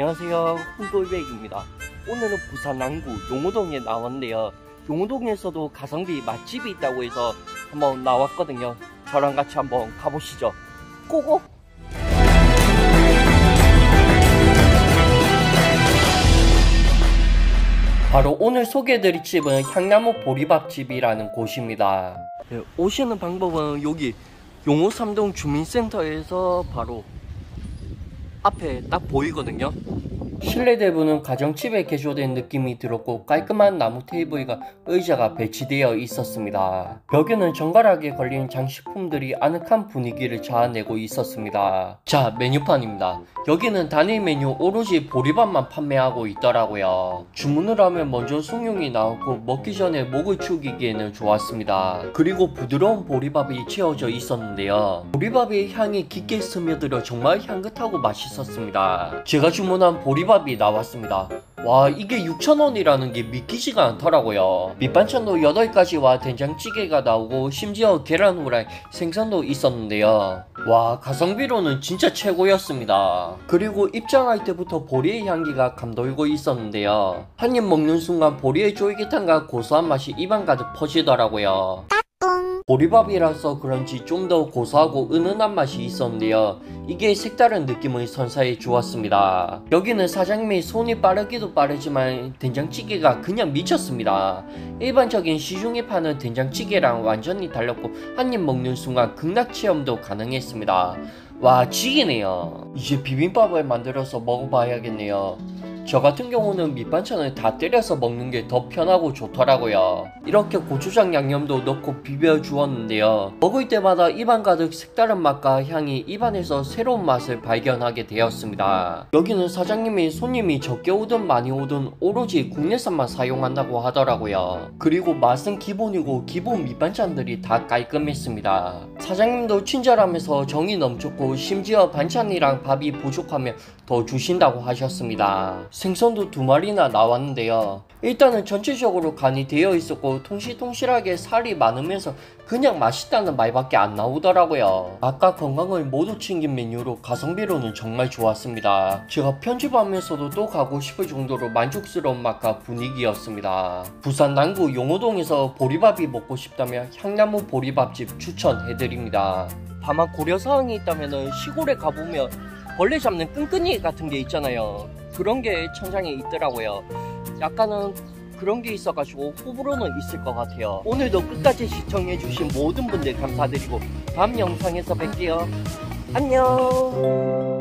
안녕하세요. 훈돌백입니다. 오늘은 부산 남구 용호동에 나왔는데요. 용호동에서도 가성비 맛집이 있다고 해서 한번 나왔거든요. 저랑 같이 한번 가보시죠. 고고! 바로 오늘 소개해드릴 집은 향나무 보리밥집이라는 곳입니다. 네, 오시는 방법은 여기 용호 3동 주민센터에서 바로 앞에 딱 보이거든요 실내 대부는 가정집에 개조된 느낌이 들었고 깔끔한 나무 테이블과 의자가 배치되어 있었습니다. 벽에는 정갈하게 걸린 장식품들이 아늑한 분위기를 자아내고 있었습니다. 자 메뉴판입니다. 여기는 단일 메뉴 오로지 보리밥만 판매하고 있더라고요. 주문을 하면 먼저 숭늉이 나오고 먹기 전에 목을 축이기에는 좋았습니다. 그리고 부드러운 보리밥이 채워져 있었는데요. 보리밥의 향이 깊게 스며들어 정말 향긋하고 맛있었습니다. 제가 주문한 보리밥 이 나왔습니다. 와 이게 6,000원이라는 게 믿기지가 않더라고요. 밑반찬도 8가지와 된장찌개가 나오고 심지어 계란 후라이 생선도 있었는데요. 와 가성비로는 진짜 최고였습니다. 그리고 입장할 때부터 보리의 향기가 감돌고 있었는데요. 한 입 먹는 순간 보리의 쫄깃함과 고소한 맛이 입안 가득 퍼지더라고요. 보리밥이라서 그런지 좀 더 고소하고 은은한 맛이 있었는데요. 이게 색다른 느낌을 선사해 주었습니다. 여기는 사장님이 손이 빠르기도 빠르지만 된장찌개가 그냥 미쳤습니다. 일반적인 시중에 파는 된장찌개랑 완전히 달랐고 한 입 먹는 순간 극락 체험도 가능했습니다. 와 지기네요. 이제 비빔밥을 만들어서 먹어봐야겠네요. 저 같은 경우는 밑반찬을 다 때려서 먹는 게 더 편하고 좋더라고요. 이렇게 고추장 양념도 넣고 비벼 주었는데요. 먹을 때마다 입안 가득 색다른 맛과 향이 입안에서 새로운 맛을 발견하게 되었습니다. 여기는 사장님이 손님이 적게 오든 많이 오든 오로지 국내산만 사용한다고 하더라고요. 그리고 맛은 기본이고 기본 밑반찬들이 다 깔끔했습니다. 사장님도 친절하면서 정이 넘쳤고 심지어 반찬이랑 밥이 부족하면 더 주신다고 하셨습니다. 생선도 두 마리나 나왔는데요. 일단은 전체적으로 간이 되어 있었고 통실통실하게 살이 많으면서 그냥 맛있다는 말밖에 안 나오더라고요. 아까 건강을 모두 챙긴 메뉴로 가성비로는 정말 좋았습니다. 제가 편집하면서도 또 가고 싶을 정도로 만족스러운 맛과 분위기였습니다. 부산 남구 용호동에서 보리밥이 먹고 싶다면 향나무 보리밥집 추천해드립니다. 다만 고려사항이 있다면 시골에 가보면 벌레 잡는 끈끈이 같은 게 있잖아요. 그런 게 천장에 있더라고요. 약간은 그런 게 있어가지고 호불호는 있을 것 같아요. 오늘도 끝까지 시청해주신 모든 분들 감사드리고 다음 영상에서 뵐게요. 안녕.